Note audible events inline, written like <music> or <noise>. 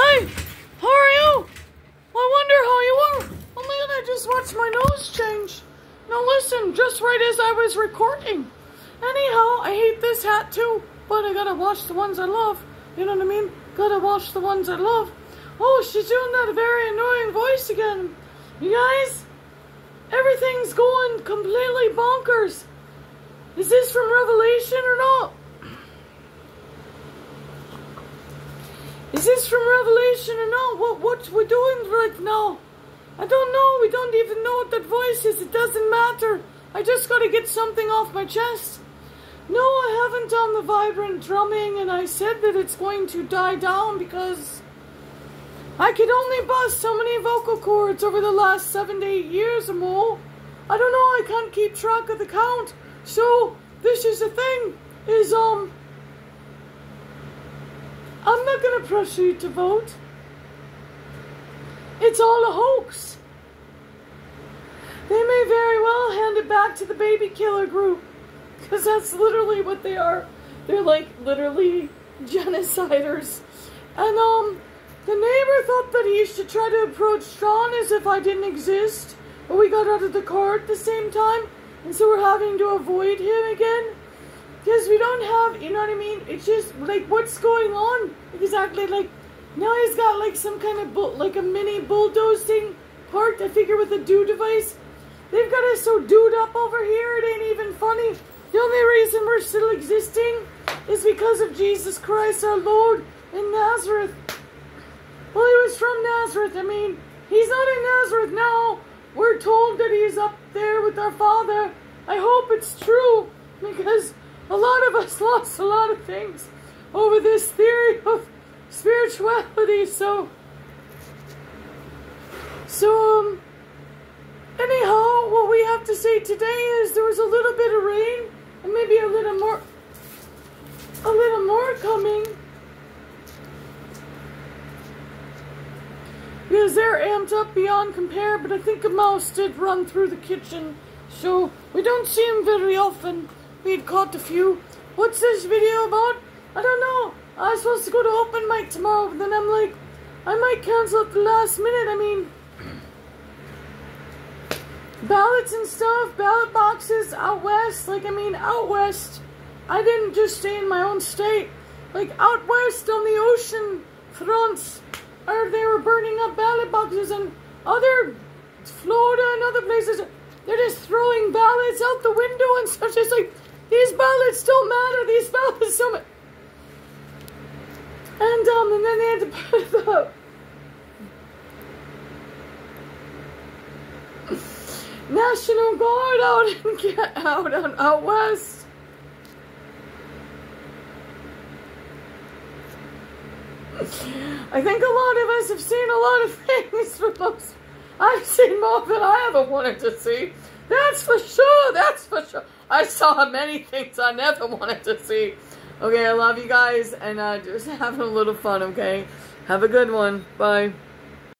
Hi, how are you? I wonder how you are. Oh my god, I just watched my nose change. Now listen, just right as I was recording. Anyhow, I hate this hat too, but I gotta watch the ones I love. You know what I mean? Gotta watch the ones I love. Oh, she's doing that very annoying voice again. You guys, everything's going completely bonkers. Is this from Revelation or not? Is this or not? What what we're doing right now? I don't know. We don't even know what that voice is. It doesn't matter. I just got to get something off my chest. No, I haven't done the vibrant drumming, and I said that it's going to die down because I could only bust so many vocal cords over the last seven to eight years or more. I don't know. I can't keep track of the count. So this is the thing. Is um. I'm not gonna pressure you to vote. It's all a hoax. They may very well hand it back to the baby killer group. Because that's literally what they are. They're like literally genociders. And um, the neighbor thought that he should try to approach Sean as if I didn't exist. But we got out of the car at the same time. And so we're having to avoid him again. Because we don't have, you know what I mean? It's just like, what's going on? Exactly, like, now he's got like some kind of, bull, like a mini bulldozing part, I figure with a do device. They've got us so dude up over here, it ain't even funny. The only reason we're still existing is because of Jesus Christ our Lord in Nazareth. Well, he was from Nazareth. I mean, he's not in Nazareth now. We're told that he's up there with our Father. I hope it's true because a lot of us <laughs> lost a lot of things over this theory of spirituality. So, so, um, anyhow, what we have to say today is there was a little bit of rain and maybe a little more, a little more coming. Because they're amped up beyond compare, but I think a mouse did run through the kitchen, so we don't see him very often. We had caught a few. What's this video about? I don't know. I was supposed to go to open mic tomorrow, but then I'm like, I might cancel at the last minute. I mean, ballots and stuff, ballot boxes out west. Like, I mean, out west. I didn't just stay in my own state. Like, out west on the ocean fronts, or they were burning up ballot boxes and other Florida and other places. They're just throwing ballots out the window and such. It's like, these ballots don't matter. These ballots don't matter. And then they had to put the National Guard out and <laughs> get out on out west. I think a lot of us have seen a lot of <laughs> things for those. I've seen more than I ever wanted to see. That's for sure. That's for sure. I saw many things I never wanted to see. Okay, I love you guys and uh, just <laughs> having a little fun, okay? Have a good one. Bye.